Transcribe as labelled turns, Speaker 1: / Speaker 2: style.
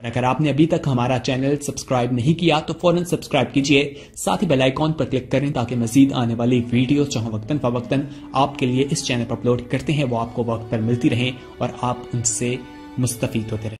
Speaker 1: और अगर आपने अभी तक हमारा चैनल सब्सक्राइब नहीं किया तो फ़ौरन सब्सक्राइब कीजिए। साथ ही बेल आइकॉन पर क्लिक करें ताकि मजीद आने वाली वीडियो चाहे वक्तन फवक्तन आपके लिए इस चैनल पर अपलोड करते हैं, वो आपको वक्त पर मिलती रहें और आप उनसे मुस्तफ़ होते रहें।